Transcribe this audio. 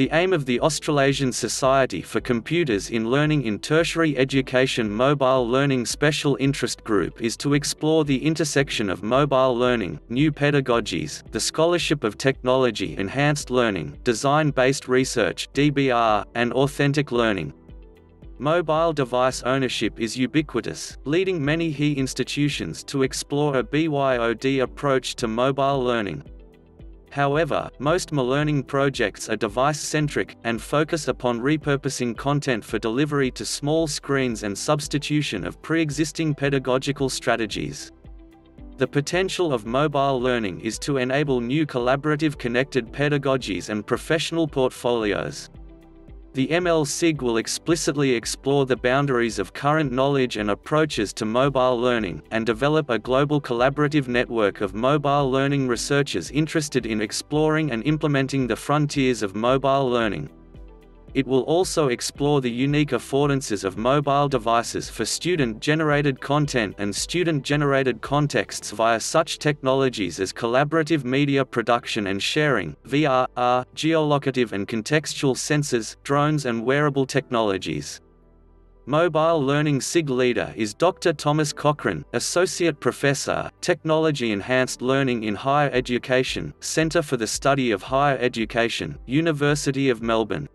The aim of the Australasian Society for Computers in Learning in Tertiary Education Mobile Learning Special Interest Group is to explore the intersection of mobile learning, new pedagogies, the scholarship of technology enhanced learning, design-based research (DBR), and authentic learning. Mobile device ownership is ubiquitous, leading many HE institutions to explore a BYOD approach to mobile learning. However, most MoLearning projects are device-centric, and focus upon repurposing content for delivery to small screens and substitution of pre-existing pedagogical strategies. The potential of mobile learning is to enable new collaborative connected pedagogies and professional portfolios. The ML-SIG will explicitly explore the boundaries of current knowledge and approaches to mobile learning, and develop a global collaborative network of mobile learning researchers interested in exploring and implementing the frontiers of mobile learning. It will also explore the unique affordances of mobile devices for student-generated content and student-generated contexts via such technologies as collaborative media production and sharing, VR, AR, geolocative and contextual sensors, drones and wearable technologies. Mobile Learning SIG leader is Dr. Thomas Cochrane, Associate Professor, Technology Enhanced Learning in Higher Education, Centre for the Study of Higher Education, University of Melbourne.